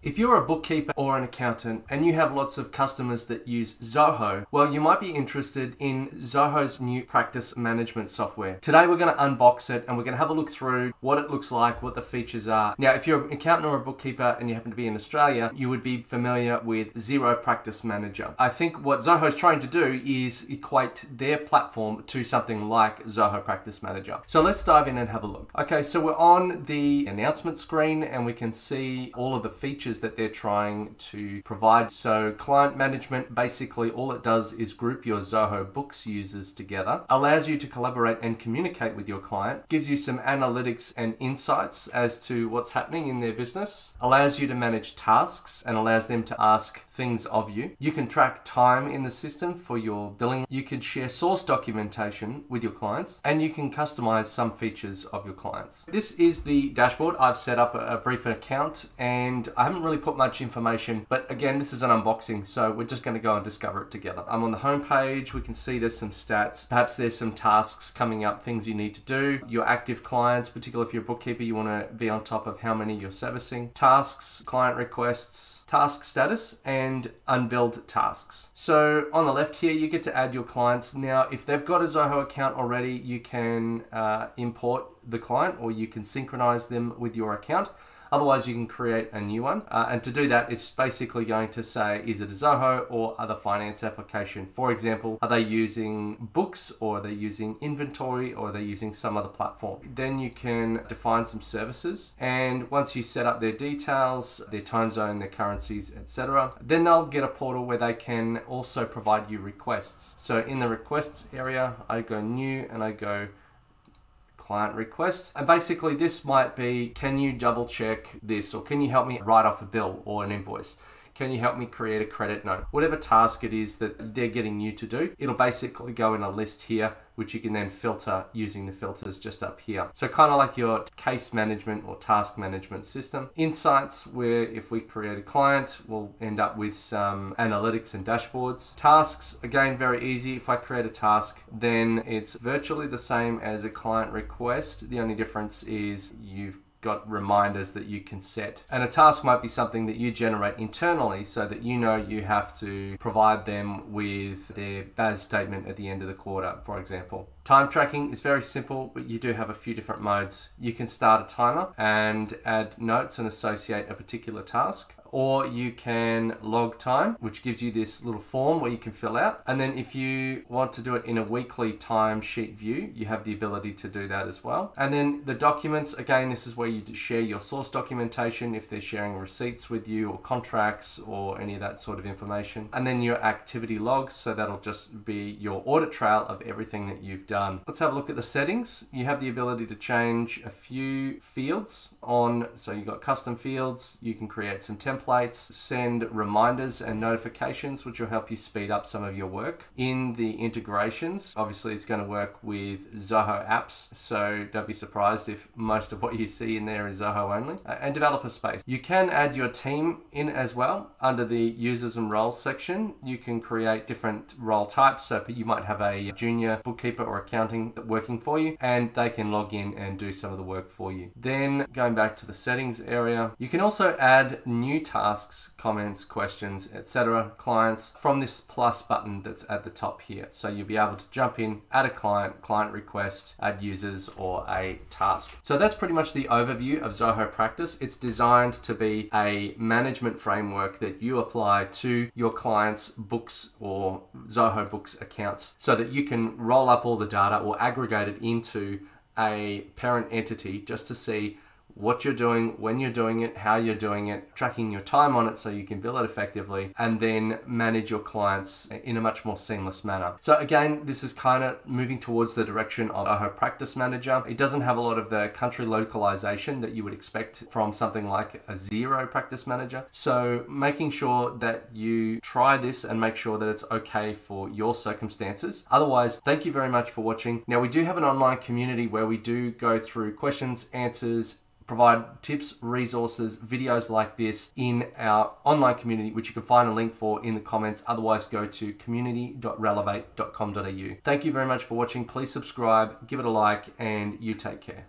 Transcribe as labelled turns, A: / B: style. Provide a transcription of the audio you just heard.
A: If you're a bookkeeper or an accountant and you have lots of customers that use Zoho, well, you might be interested in Zoho's new practice management software. Today, we're going to unbox it and we're going to have a look through what it looks like, what the features are. Now, if you're an accountant or a bookkeeper and you happen to be in Australia, you would be familiar with Xero Practice Manager. I think what Zoho's trying to do is equate their platform to something like Zoho Practice Manager. So let's dive in and have a look. Okay, so we're on the announcement screen and we can see all of the features features that they're trying to provide. So client management, basically all it does is group your Zoho Books users together, allows you to collaborate and communicate with your client, gives you some analytics and insights as to what's happening in their business, allows you to manage tasks and allows them to ask things of you. You can track time in the system for your billing. You can share source documentation with your clients and you can customize some features of your clients. This is the dashboard. I've set up a brief account and I haven't haven't really put much information, but again, this is an unboxing, so we're just going to go and discover it together. I'm on the home page. We can see there's some stats. Perhaps there's some tasks coming up, things you need to do. Your active clients, particularly if you're a bookkeeper, you want to be on top of how many you're servicing. Tasks, client requests, task status and unbilled tasks. So on the left here, you get to add your clients. Now, if they've got a Zoho account already, you can uh, import the client or you can synchronize them with your account. Otherwise, you can create a new one. Uh, and to do that, it's basically going to say, is it a Zoho or other finance application? For example, are they using books or are they using inventory or are they using some other platform? Then you can define some services. And once you set up their details, their time zone, their currencies, etc., then they'll get a portal where they can also provide you requests. So in the requests area, I go new and I go client request. And basically this might be, can you double check this or can you help me write off a bill or an invoice? Can you help me create a credit note? Whatever task it is that they're getting you to do, it'll basically go in a list here which you can then filter using the filters just up here. So kind of like your case management or task management system. Insights, where if we create a client, we'll end up with some analytics and dashboards. Tasks, again, very easy. If I create a task, then it's virtually the same as a client request. The only difference is you've got reminders that you can set. And a task might be something that you generate internally so that you know you have to provide them with their BAS statement at the end of the quarter, for example. Time tracking is very simple, but you do have a few different modes. You can start a timer and add notes and associate a particular task or you can log time, which gives you this little form where you can fill out. And then if you want to do it in a weekly timesheet view, you have the ability to do that as well. And then the documents, again, this is where you share your source documentation if they're sharing receipts with you or contracts or any of that sort of information. And then your activity logs, so that'll just be your audit trail of everything that you've done. Let's have a look at the settings. You have the ability to change a few fields on, so you've got custom fields, you can create some templates templates, send reminders and notifications, which will help you speed up some of your work. In the integrations, obviously it's going to work with Zoho apps, so don't be surprised if most of what you see in there is Zoho only. Uh, and developer space. You can add your team in as well. Under the users and roles section, you can create different role types. So you might have a junior bookkeeper or accounting working for you, and they can log in and do some of the work for you. Then going back to the settings area, you can also add new tasks, comments, questions, etc. clients from this plus button that's at the top here. So you'll be able to jump in, add a client, client request, add users or a task. So that's pretty much the overview of Zoho Practice. It's designed to be a management framework that you apply to your clients' books or Zoho Books accounts so that you can roll up all the data or aggregate it into a parent entity just to see what you're doing, when you're doing it, how you're doing it, tracking your time on it so you can bill it effectively, and then manage your clients in a much more seamless manner. So again, this is kind of moving towards the direction of Zoho Practice Manager. It doesn't have a lot of the country localization that you would expect from something like a Xero Practice Manager. So making sure that you try this and make sure that it's okay for your circumstances. Otherwise, thank you very much for watching. Now we do have an online community where we do go through questions, answers, provide tips, resources, videos like this in our online community, which you can find a link for in the comments. Otherwise, go to community.relevate.com.au. Thank you very much for watching. Please subscribe, give it a like, and you take care.